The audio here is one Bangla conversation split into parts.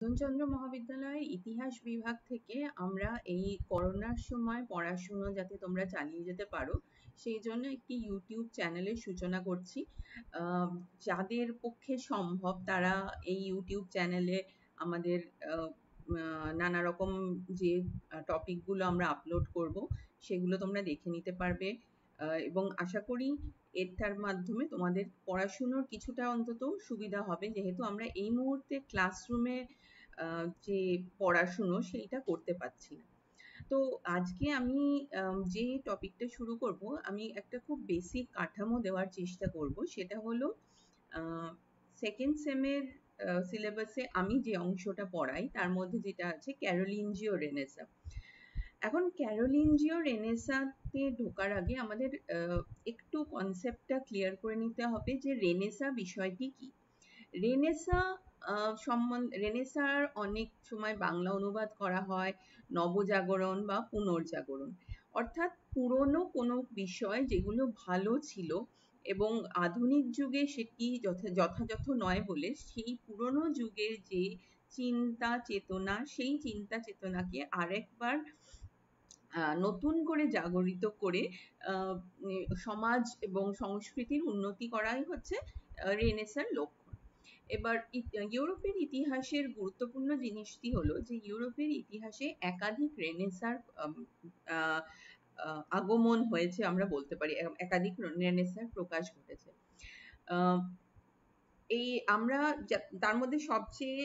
চন্দ্র মহাবিদ্যালয়ে ইতিহাস বিভাগ থেকে আমরা এই করোনার সময় পড়াশুনো যাতে তোমরা চালিয়ে যেতে পারো, সেই জন্য একটি ইউটিউব চ্যানেলের সূচনা করছি। যাদের পক্ষে সম্ভব তারা এই ইউটিউব চ্যানেলে আমাদের নানা রকম যে টপিকগুলো আমরা আপলোড করব, সেগুলো তোমরা দেখে নিতে পারবে। এবং আশা করি এটার মাধ্যমে তোমাদের পড়াশুনোর কিছুটা অন্তত সুবিধা হবে। যেহেতু আমরা এই মুহূর্তে ক্লাসরুমে যে পড়াশুনো সেইটা করতে পারছি না। তো আজকে আমি যে টপিকটা শুরু করব, আমি একটা খুব বেসিক কাঠামো দেওয়ার চেষ্টা করব। সেটা হলো সেকেন্ড সেমের সিলেবাসে আমি যে অংশটা পড়াই, তার মধ্যে যেটা আছে ক্যারোলিনজিও রেনেসা এখন ক্যারোলিনজিও রেনেসাতে ঢোকার আগে আমাদের একটু কনসেপ্টটা ক্লিয়ার করে নিতে হবে যে রেনেসা বিষয়টি কি? রেনেসা রেনেসার অনেক সময় বাংলা অনুবাদ করা হয়, নবজাগরণ বা পুনর্জাগরণ। অর্থাৎ পুরনো কোনো বিষয় যেগুলো ভালো ছিল এবং আধুনিক যুগে সেটি যথাযথ নয় বলে সেই পুরনো যুগের যে চিন্তা চেতনা, সেই চিন্তা চেতনাকে আরেকবার নতুন করে জাগরিত করে সমাজ এবং সংস্কৃতির উন্নতি করাই হচ্ছে রেনেসার লক্ষ্য। এবার ইউরোপের ইতিহাসের গুরুত্বপূর্ণ জিনিসটি হলো যে ইউরোপের ইতিহাসে একাধিক রেনেসার আগমন হয়েছে আমরা বলতে পারি। একাধিক রেনেসার প্রকাশ ঘটেছে। এই আমরা তার মধ্যে সবচেয়ে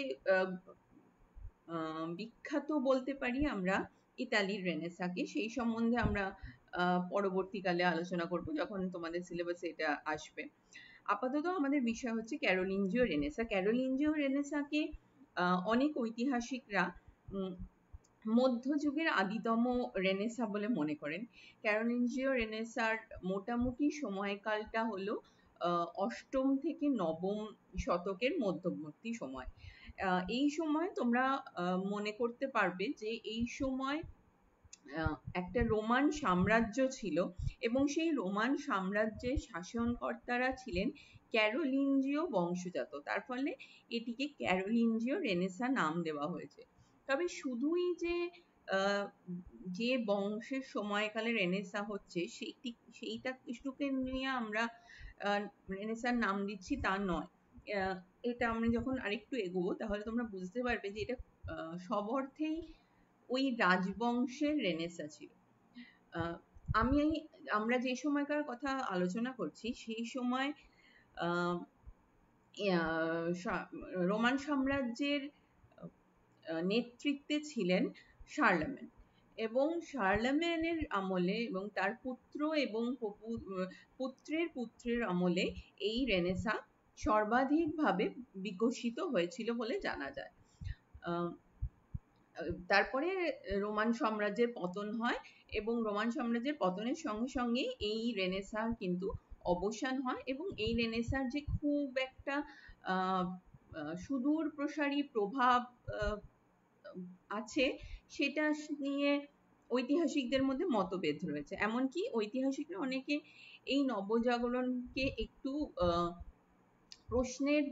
বিখ্যাত বলতে পারি আমরা ইতালির রেনেসাকে সেই সম্বন্ধে আমরা পরবর্তীকালে আলোচনা করব যখন তোমাদের সিলেবাসে এটা আসবে। আপাতত আমাদের বিষয় হচ্ছে ক্যারোলিনজিও রেনেসা ক্যারোলিনজিও রেনেসাকে অনেক ঐতিহাসিকরা মধ্যযুগের আদিতম রেনেসা বলে মনে করেন। ক্যারোলিনজিও রেনেসার মোটামুটি সময়কালটা হলো অষ্টম থেকে নবম শতকের মধ্যবর্তী সময়। এই সময় তোমরা মনে করতে পারবে যে এই সময় একটা রোমান সাম্রাজ্য ছিল এবং সেই রোমান সাম্রাজ্যের শাসনকর্তারা ছিলেন ক্যারোলিনজিও বংশজাত। তার ফলে এটিকে ক্যারোলিনজিও রেনেসা নাম দেওয়া হয়েছে। তবে শুধুই যে যে বংশের সময়কালে রেনেসা হচ্ছে সেইটি সেইটা কিছুকে নিয়ে আমরা রেনেসার নাম দিচ্ছি তা নয়। এটা আমরা যখন আরেকটু এগোবো, তাহলে তোমরা বুঝতে পারবে যে এটা সব অর্থেই ওই রাজবংশের রেনেসা ছিল। আমি আমরা যে সময়কার কথা আলোচনা করছি, সেই সময় রোমান সাম্রাজ্যের নেতৃত্বে ছিলেন শার্লামেন এবং শার্লামেনের আমলে এবং তার পুত্র এবং পুত্রের পুত্রের আমলে এই রেনেসা সর্বাধিকভাবে বিকশিত হয়েছিল বলে জানা যায়। তারপরে রোমান সাম্রাজ্যের পতন হয় এবং রোমান সাম্রাজ্যের পতনের সঙ্গে সঙ্গে এই রেনেসার কিন্তু অবসান হয় এবং এই রেনেসার যে খুব একটা সুদূর প্রসারী প্রভাব আছে সেটা নিয়ে ঐতিহাসিকদের মধ্যে মতভেদ রয়েছে। এমনকি ঐতিহাসিকরা অনেকে এই নবজাগরণকে একটু প্রশ্নের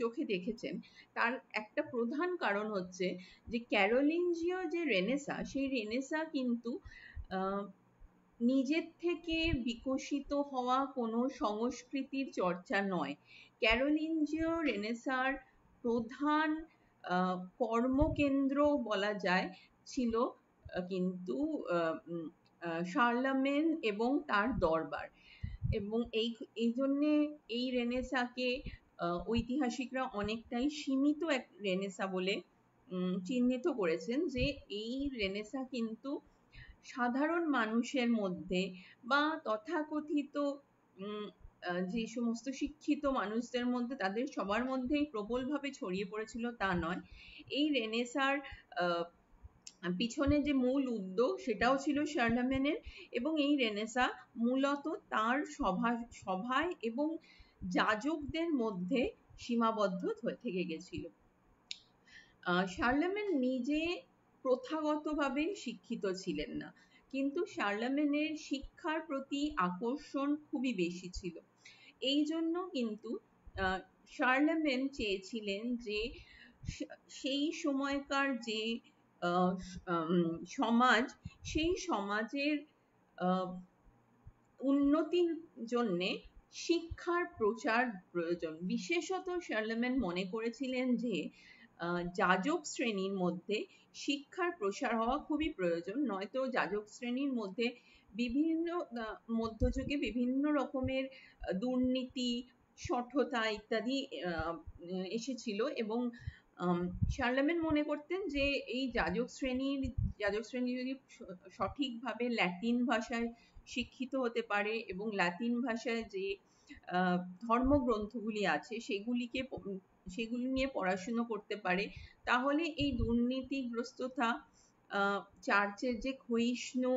চোখে দেখেছেন। তার একটা প্রধান কারণ হচ্ছে যে ক্যারোলিনজিও যে রেনেসা, সেই রেনেসা কিন্তু নিজের থেকে বিকশিত হওয়া কোনো সংস্কৃতির চর্চা নয়। ক্যারোলিনজিও রেনেসার প্রধান কর্মকেন্দ্র বলা যায়, ছিল কিন্তু শার্লামেন এবং তার দরবার। এবং এই এই জন্যে এই রেনেসাকে ঐতিহাসিকরা অনেকটাই সীমিত এক রেনেসা বলে চিহ্নিত করেছেন যে এই রেনেসা কিন্তু সাধারণ মানুষের মধ্যে বা তথাকথিত যে সমস্ত শিক্ষিত মানুষদের মধ্যে তাদের সবার মধ্যেই প্রবলভাবে ছড়িয়ে পড়েছিল তা নয়। এই রেনেসার পিছনে যে মূল উদ্যোগ সেটাও ছিল শার্লামেনের এবং এই রেনেসা মূলত তার সভা, সভায় এবং যাজকদের মধ্যে সীমাবদ্ধ থেকে গেছিল। শার্লামেন নিজে প্রথাগতভাবে শিক্ষিত ছিলেন না, কিন্তু শার্লামেনের শিক্ষার প্রতি আকর্ষণ খুবই বেশি ছিল। এই জন্য কিন্তু শার্লামেন চেয়েছিলেন যে সেই সময়কার যে সমাজ, সেই সমাজের উন্নতির জন্যে শিক্ষার প্রচার প্রয়োজন। বিশেষত শার্লেমেন মনে করেছিলেন যে যাজক শ্রেণির মধ্যে শিক্ষার প্রসার হওয়া খুবই প্রয়োজন। নয়তো যাজক শ্রেণির মধ্যে বিভিন্ন মধ্যযুগে বিভিন্ন রকমের দুর্নীতি সঠতা ইত্যাদি এসেছিল এবং শার্লেমেন মনে করতেন যে, এই যাজক শ্রেণির, যাজক শ্রেণি যদি সঠিকভাবে ল্যাটিন ভাষায় শিক্ষিত হতে পারে এবং ল্যাটিন ভাষায় যে ধর্মগ্রন্থগুলি আছে সেগুলিকে সেগুলি নিয়ে পড়াশুনো করতে পারে, তাহলে এই দুর্নীতিগ্রস্ততা চার্চের যে ক্ষয়িষ্ণু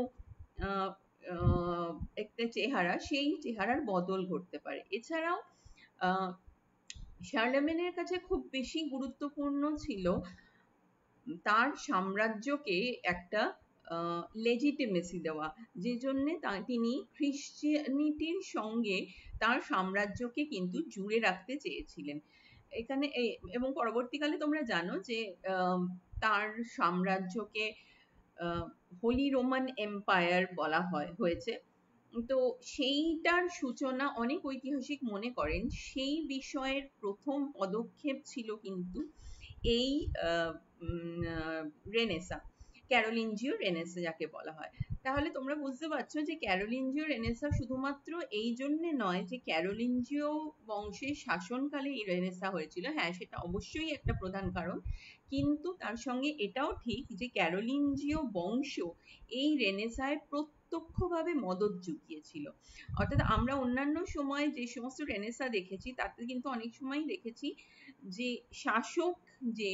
একটা চেহারা, সেই চেহারার বদল ঘটতে পারে। এছাড়াও শার্লেমেনের কাছে খুব বেশি গুরুত্বপূর্ণ ছিল তার সাম্রাজ্যকে একটা লেজিটিমেসি দেওয়া। যে জন্য তিনি খ্রিশ্চানিটির সঙ্গে তার সাম্রাজ্যকে কিন্তু জুড়ে রাখতে চেয়েছিলেন। এখানে এবং পরবর্তীকালে তোমরা জানো যে তার সাম্রাজ্যকে হোলি রোমান এম্পায়ার বলা হয়, হয়েছে। তো সেইটার সূচনা অনেক ঐতিহাসিক মনে করেন, সেই বিষয়ের প্রথম পদক্ষেপ ছিল কিন্তু এই রেনেসা ক্যারোলিনজিও রেনেসা যাকে বলা হয়। তাহলে তোমরা বুঝতে পারছ যে ক্যারোলিনজিও রেনেসা শুধুমাত্র এই জন্যে নয় যে ক্যারোলিনজিও বংশের শাসনকালে এই রেনেসা হয়েছিল। হ্যাঁ সেটা অবশ্যই একটা প্রধান কারণ। কিন্তু তার সঙ্গে এটাও ঠিক যে ক্যারোলিনজিও বংশ এই রেনেসায় প্রত্যক্ষভাবে মদত জুগিয়েছিল। অর্থাৎ আমরা অন্যান্য সময় যে সমস্ত রেনেসা দেখেছি, তাতে কিন্তু অনেক সময় দেখেছি যে শাসক যে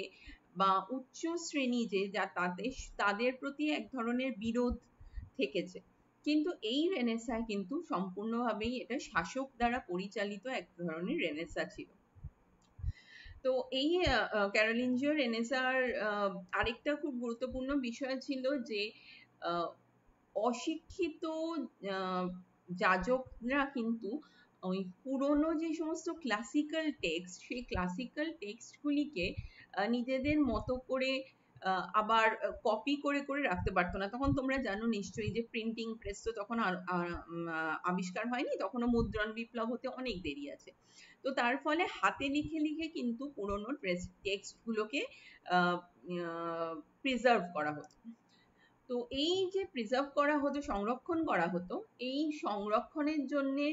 বা উচ্চ শ্রেণি যে যা তাদের তাদের প্রতি এক ধরনের বিরোধ থেকেছে। কিন্তু এই রেনেসায় কিন্তু সম্পূর্ণভাবেই এটা শাসক দ্বারা পরিচালিত এক ধরনের রেনেসা ছিল। তো এই ক্যারোলিনজিও রেনেসার আরেকটা খুব গুরুত্বপূর্ণ বিষয় ছিল যে অশিক্ষিত যাজকরা কিন্তু ওই পুরনো যে সমস্ত ক্লাসিক্যাল টেক্সট সেই ক্লাসিক্যাল টেক্সটগুলিকে নিজেদের মতো করে আবার কপি করে করে রাখতে পারতো না। তখন তোমরা জানো নিশ্চয়ই যে প্রিন্টিং প্রেস তো তখন আবিষ্কার হয়নি। তখনও মুদ্রণ বিপ্লব হতে অনেক দেরি আছে। তো তার ফলে হাতে লিখে লিখে কিন্তু পুরোনো টেক্সট গুলোকে প্রিজার্ভ করা হতো। তো এই যে প্রিজার্ভ করা হতো, সংরক্ষণ করা হতো, এই সংরক্ষণের জন্যে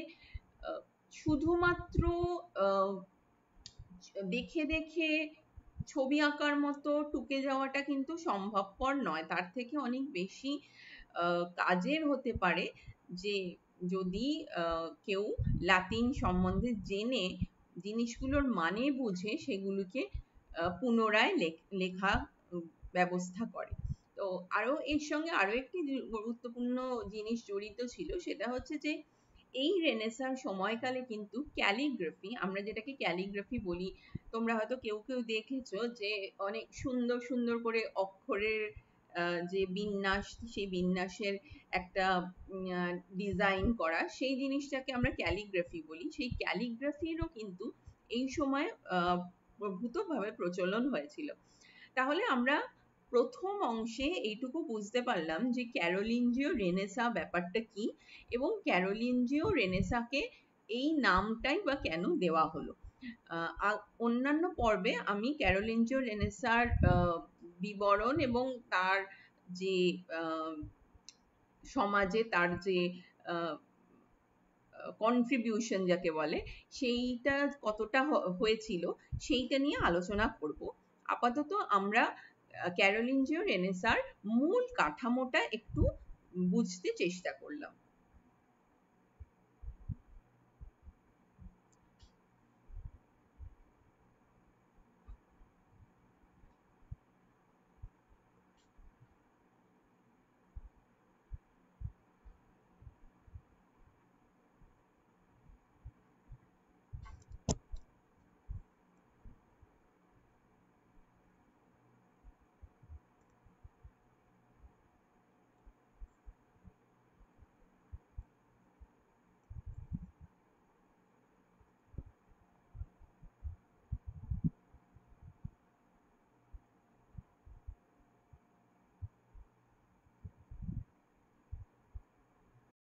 শুধুমাত্র দেখে দেখে ছবি আঁকার মতো টুকে যাওয়াটা কিন্তু সম্ভবপর নয়। তার থেকে অনেক বেশি কাজের হতে পারে যে যদি কেউ লাতিন সম্বন্ধে জেনে জিনিসগুলোর মানে বুঝে সেগুলোকে পুনরায় লেখা ব্যবস্থা করে। তো আরও এর সঙ্গে আরও একটি গুরুত্বপূর্ণ জিনিস জড়িত ছিল, সেটা হচ্ছে যে এই রেনেসার সময়কালে কিন্তু ক্যালিগ্রাফি আমরা যেটাকে ক্যালিগ্রাফি বলি, তোমরা হয়তো কেউ কেউ দেখেছ যে অনেক সুন্দর সুন্দর করে অক্ষরের যে বিন্যাস, সেই বিন্যাসের একটা ডিজাইন করা, সেই জিনিসটাকে আমরা ক্যালিগ্রাফি বলি। সেই ক্যালিগ্রাফিরও কিন্তু এই সময় প্রভূতভাবে প্রচলন হয়েছিল। তাহলে আমরা প্রথম অংশে এইটুকু বুঝতে পারলাম যে ক্যারোলিনজিও রেনেসা ব্যাপারটা কি এবং ক্যারোলিনজিও রেনেসাকে এই নামটাই বা কেন দেওয়া হলো। অন্যান্য পর্বে আমি ক্যারোলিনজিও রেনেসার বিবরণ এবং তার যে সমাজে তার যে কন্ট্রিবিউশন যাকে বলে, সেইটা কতটা হয়েছিল সেইটা নিয়ে আলোচনা করব। আপাতত আমরা ক্যারোলিনজিও রেনেসার মূল কাঠামোটা একটু বুঝতে চেষ্টা করলাম।